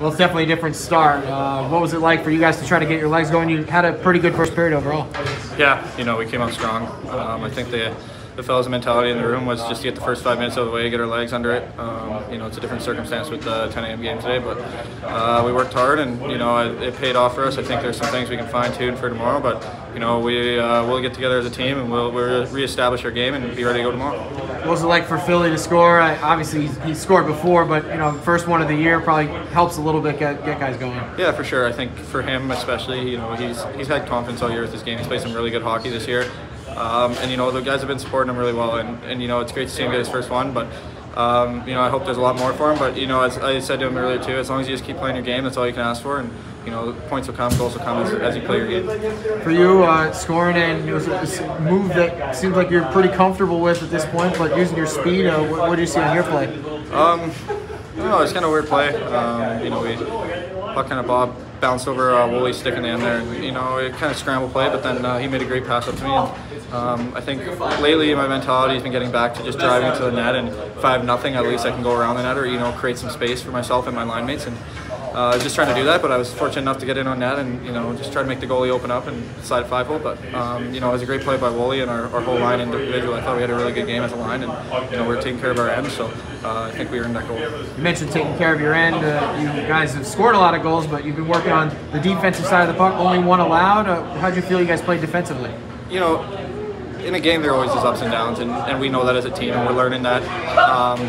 Well, it's definitely a different start. Uh, what was it like for you guys to try to get your legs going? You had a pretty good first period overall. Yeah, you know, we came out strong. Um, I think the the fellas' mentality in the room was just to get the first five minutes out of the way, get our legs under it. Um, you know, it's a different circumstance with the 10 a.m. game today, but uh, we worked hard and you know it, it, paid off for us. I think there's some things we can fine tune for tomorrow, but you know we uh, we'll get together as a team and we'll, we'll reestablish our game and be ready to go tomorrow. What was it like for Philly to score? Obviously, he scored before, but you know, first one of the year probably helps a little bit get, get guys going. Yeah, for sure. I think for him especially, you know, he's he's had confidence all year with this game. He's played some really good hockey this year. Um, and you know the guys have been supporting him really well, and, and you know it's great to see him get his first one. But um, you know I hope there's a lot more for him. But you know as I said to him earlier too, as long as you just keep playing your game, that's all you can ask for. And you know points will come, goals will come as, as you play your game. For you, uh, scoring and it was a move that seems like you're pretty comfortable with at this point. But using your speed, uh, what, what do you see on your play? Um, I don't know. It's kind of a weird play. Um, you know we puck kind of bob bounced over uh, Wooley stick in there. You know, it kind of scramble play, but then uh, he made a great pass up to me. And, um, I think lately my mentality has been getting back to just driving to the net and five nothing. At least I can go around the net or you know create some space for myself and my line mates. And uh, I was just trying to do that, but I was fortunate enough to get in on that and you know just try to make the goalie open up and slide five hole. But um, you know it was a great play by Woolley and our, our whole line individual. I thought we had a really good game as a line, and you know we are taking care of our end. So uh, I think we earned that goal. You mentioned taking care of your end. Uh, you guys have scored a lot of goals, but you've been working on the defensive side of the puck. Only one allowed. Uh, how do you feel you guys played defensively? You know, in a game there always is ups and downs, and, and we know that as a team, and we're learning that. Um,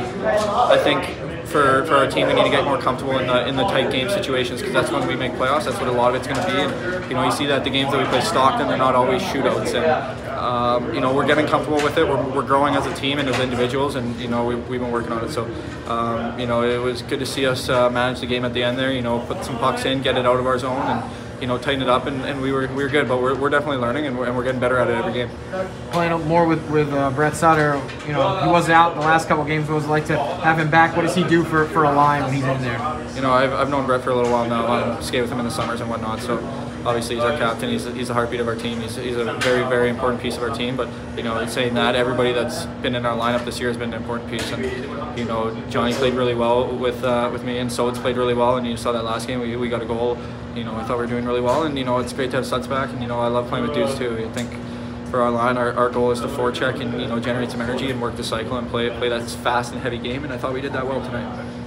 I think for, for our team, we need to get more comfortable in the in the tight game situations because that's when we make playoffs. That's what a lot of it's going to be. And you know, you see that the games that we play Stockton, they're not always shootouts, and um, you know, we're getting comfortable with it. We're, we're growing as a team and as individuals, and you know, we, we've been working on it. So, um, you know, it was good to see us uh, manage the game at the end there. You know, put some pucks in, get it out of our zone, and you know, tighten it up, and, and we were we were good. But we're, we're definitely learning, and we're, and we're getting better at it every game. Playing more with with uh, Brett Sutter, you know, he wasn't out the last couple games. What was it like to have him back? What does he do for, for a line when he's in there? You know, I've, I've known Brett for a little while now. I skate with him in the summers and whatnot. So obviously he's our captain. He's, he's the heartbeat of our team. He's, he's a very, very important piece of our team. But, you know, saying that, everybody that's been in our lineup this year has been an important piece. And, you know, Johnny played really well with uh, with me, and Sods played really well. And you saw that last game, we, we got a goal. You know, I thought we were doing really well. And, you know, it's great to have Suds back. And, you know, I love playing with dudes too. I think for our line, our, our goal is to forecheck and, you know, generate some energy and work the cycle and play, play that fast and heavy game. And I thought we did that well tonight.